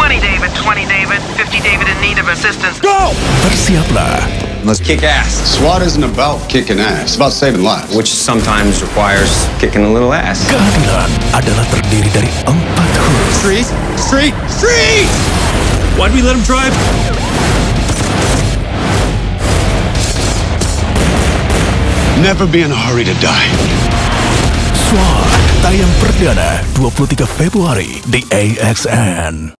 20 David, 20 David, 50 David in need of assistance. Go! Bersiaplah. Let's kick ass. SWAT isn't about kicking ass. It's about saving lives. Which sometimes requires kicking a little ass. Keadilan adalah terdiri dari empat huruf. Street, street, street! Why'd we let him drive? Never be in a hurry to die. SWAT tayang perdana 23 Februari di AXN.